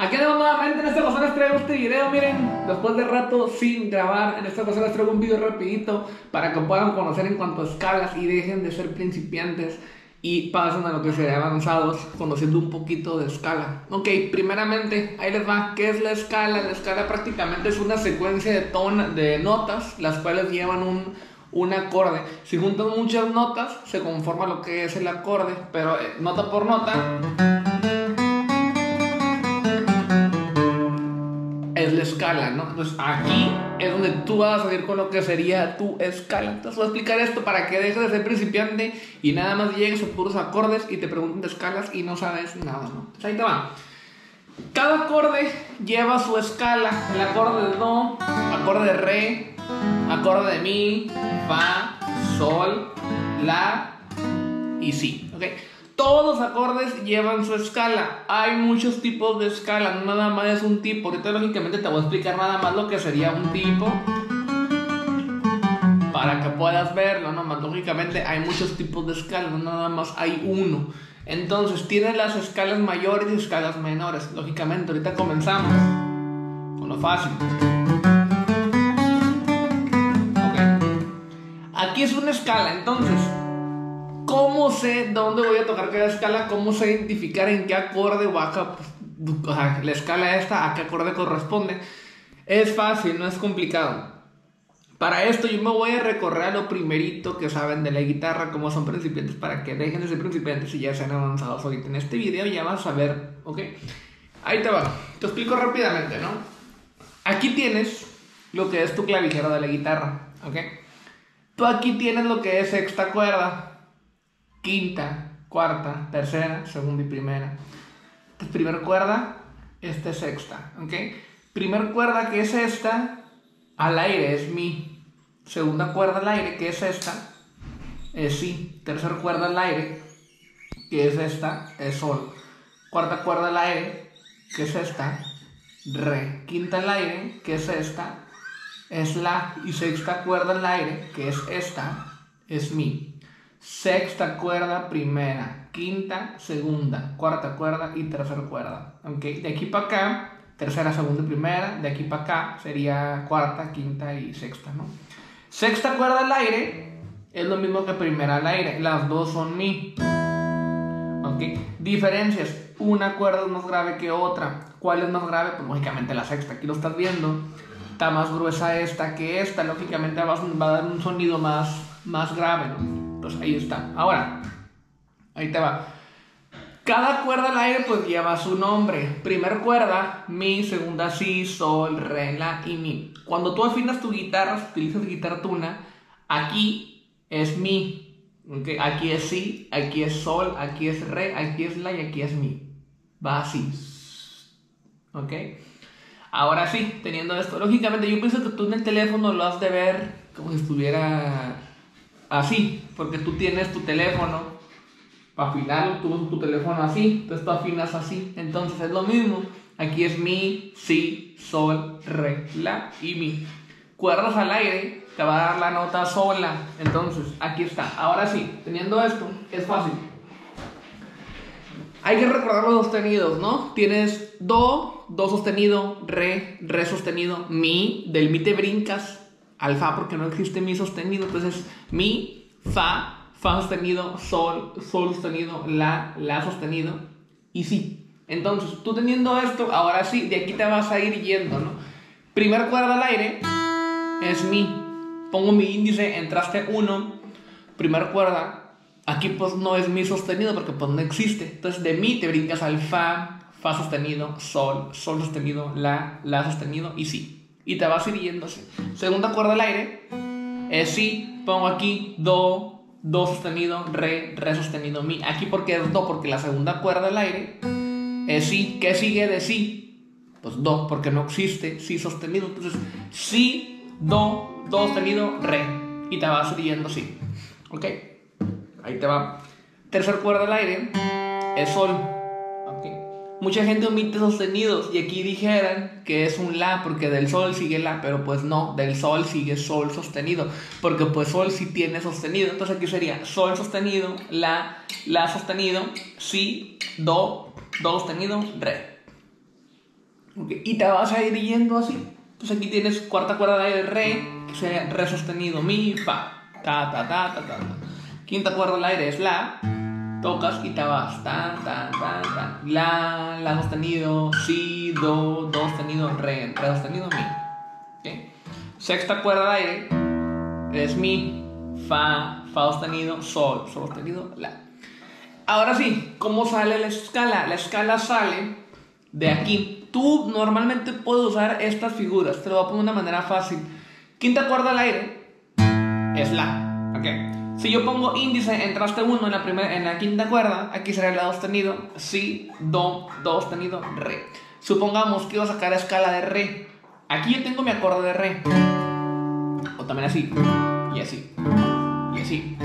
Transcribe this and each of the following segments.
Aquí andamos nuevamente, en esta ocasión les traigo este video, miren, después de rato sin grabar, en esta ocasión les traigo un video rapidito para que puedan conocer en cuanto a escalas y dejen de ser principiantes y pasen a lo que sería avanzados, conociendo un poquito de escala. Ok, primeramente, ahí les va, ¿qué es la escala? La escala prácticamente es una secuencia de, ton de notas, las cuales llevan un, un acorde. Si juntan muchas notas, se conforma lo que es el acorde, pero eh, nota por nota escala, ¿no? Entonces aquí es donde tú vas a salir con lo que sería tu escala. Entonces voy a explicar esto para que dejes de ser principiante y nada más llegues a puros acordes y te pregunten de escalas y no sabes nada, ¿no? Entonces ahí te va. Cada acorde lleva su escala. El acorde de Do, acorde de Re, acorde de Mi, Fa, Sol, La y Si. Todos los acordes llevan su escala. Hay muchos tipos de escala, no nada más es un tipo. Ahorita lógicamente te voy a explicar nada más lo que sería un tipo. Para que puedas verlo, ¿no? Más lógicamente hay muchos tipos de escala, no nada más hay uno. Entonces tienes las escalas mayores y escalas menores. Lógicamente, ahorita comenzamos con lo fácil. Ok. Aquí es una escala, entonces ¿Cómo sé dónde voy a tocar cada escala? ¿Cómo sé identificar en qué acorde o sea, la escala esta, a qué acorde corresponde? Es fácil, no es complicado. Para esto yo me voy a recorrer a lo primerito que saben de la guitarra, como son principiantes, para que dejen de ser principiantes y ya sean avanzados ahorita. En este video ya vas a ver, ¿ok? Ahí te va. Te explico rápidamente, ¿no? Aquí tienes lo que es tu clavijero de la guitarra, ¿ok? Tú aquí tienes lo que es sexta cuerda, quinta, cuarta, tercera, segunda y primera. Esta primera cuerda, esta es sexta, ¿ok? Primer cuerda que es esta, al aire es mi. Segunda cuerda al aire que es esta, es si. Tercer cuerda al aire, que es esta, es sol. Cuarta cuerda al aire, que es esta, re. Quinta al aire, que es esta, es la. Y sexta cuerda al aire, que es esta, es mi sexta cuerda primera, quinta, segunda, cuarta cuerda y tercera cuerda. ¿okay? De aquí para acá, tercera, segunda y primera, de aquí para acá sería cuarta, quinta y sexta, ¿no? Sexta cuerda al aire es lo mismo que primera al aire, las dos son mi. ¿okay? Diferencias, una cuerda es más grave que otra. ¿Cuál es más grave? Pues lógicamente la sexta, aquí lo estás viendo. Está más gruesa esta que esta, lógicamente va a dar un sonido más, más grave. Pues ahí está. Ahora, ahí te va. Cada cuerda al aire pues lleva su nombre. Primer cuerda, mi, segunda si, sol, re, la y mi. Cuando tú afinas tu guitarra, utilizas guitarra tuna, aquí es mi. Okay. Aquí es si, aquí es sol, aquí es re, aquí es la y aquí es mi. Va así. ¿Ok? Ahora sí, teniendo esto. Lógicamente yo pienso que tú en el teléfono lo has de ver como si estuviera así, porque tú tienes tu teléfono, para afinar tú tu teléfono así, entonces tú afinas así, entonces es lo mismo, aquí es mi, si, sol, re, la y mi. Cuerdas al aire, te va a dar la nota sola, entonces aquí está. Ahora sí, teniendo esto, es fácil. Hay que recordar los sostenidos, ¿no? Tienes do, do sostenido, re, re sostenido, mi, del mi te brincas, al fa porque no existe mi sostenido, entonces mi, fa, fa sostenido, sol, sol sostenido, la, la sostenido y si. Entonces, tú teniendo esto, ahora sí, de aquí te vas a ir yendo, ¿no? Primer cuerda al aire es mi. Pongo mi índice, entraste uno, primer cuerda. Aquí pues no es mi sostenido porque pues no existe. Entonces de mi te brincas al fa, fa sostenido, sol, sol sostenido, la, la sostenido y si y te vas ir Segunda cuerda al aire es si, pongo aquí do, do sostenido, re, re sostenido, mi. Aquí porque es do, porque la segunda cuerda al aire es si. ¿Qué sigue de si? Pues do, porque no existe si sostenido. Entonces, si, do, do sostenido, re. Y te vas siguiendo si. ¿Ok? Ahí te va. Tercer cuerda al aire es sol mucha gente omite sostenidos y aquí dijeran que es un la porque del sol sigue la, pero pues no, del sol sigue sol sostenido, porque pues sol sí tiene sostenido, entonces aquí sería sol sostenido, la, la sostenido, si, do, do sostenido, re. Y te vas a ir yendo así. Pues aquí tienes cuarta cuerda de re, que sería re sostenido, mi, fa, ta, ta, ta, ta, ta. Quinta cuerda al aire es la, tocas y te vas, tan, tan, tan, tan. La, la sostenido, si, do, do sostenido, re, re sostenido, mi. Sexta cuerda al aire es mi, fa, fa sostenido, sol, sol sostenido, la. Ahora sí, ¿cómo sale la escala? La escala sale de aquí. Tú normalmente puedes usar estas figuras. Te lo voy a poner de una manera fácil. Quinta cuerda al aire es la. ¿Ok? Si yo pongo índice en traste 1 en la, primera, en la quinta cuerda, aquí será la sostenido, si, do, do sostenido, re. Supongamos que quiero sacar la escala de re. Aquí yo tengo mi acorde de re. O también así, y así, y así.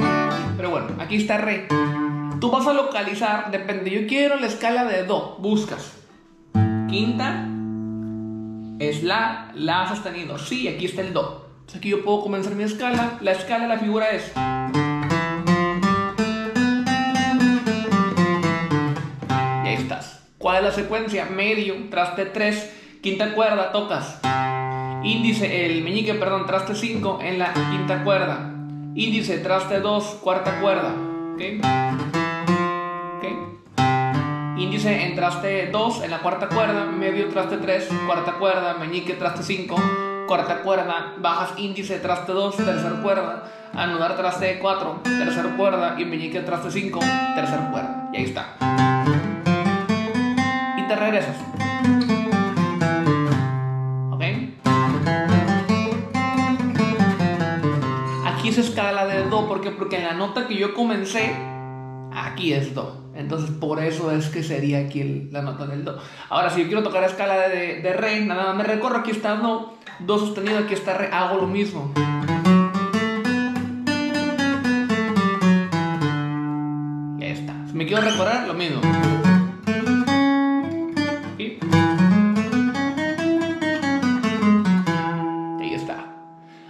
Pero bueno, aquí está re. Tú vas a localizar, depende, yo quiero la escala de do, buscas. Quinta es la, la sostenido, sí, aquí está el do. Entonces aquí yo puedo comenzar mi escala, la escala la figura es... ¿Cuál es la secuencia? Medio, traste 3, quinta cuerda, tocas. Índice, el meñique, perdón, traste 5 en la quinta cuerda. Índice, traste 2, cuarta cuerda. ¿Ok? índice en traste 2 en la cuarta cuerda, medio traste 3, cuarta cuerda, meñique traste 5, cuarta cuerda, bajas índice traste 2, tercera cuerda, anudar traste 4, tercera cuerda y meñique traste 5, tercera cuerda. Y ahí está. Y te regresas. ¿Ok? Aquí es escala de Do, ¿por? Porque en la nota que yo comencé, aquí es Do. Entonces, por eso es que sería aquí la nota del Do. Ahora, si yo quiero tocar la escala de, de, Re, nada más me recorro, aquí está Do, Do sostenido, aquí está Re, hago lo mismo. Me quiero recorrer, lo mismo.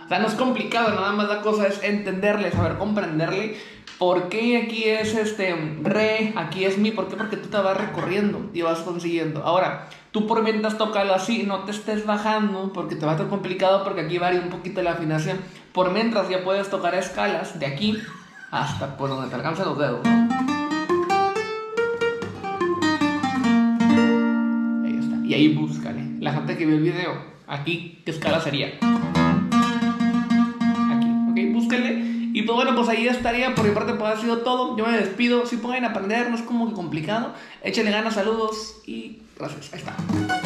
O sea, no es complicado, nada más la cosa es entenderle, saber comprenderle ¿Por qué aquí es este re, aquí es mi? ¿Por qué? Porque tú te vas recorriendo y vas consiguiendo. Ahora, tú por mientras tocarlo así, no te estés bajando porque te va a estar complicado porque aquí varía un poquito la afinación. Por mientras ya puedes tocar escalas de aquí hasta por donde te alcancen los dedos. Ahí está. Y ahí búscale. La gente que vio el video, aquí, ¿qué escala sería? Y pues bueno, pues ahí estaría. Por mi parte, pues ha sido todo. Yo me despido. Si pueden aprender, no es como que complicado. Échenle ganas, saludos y gracias. Ahí está.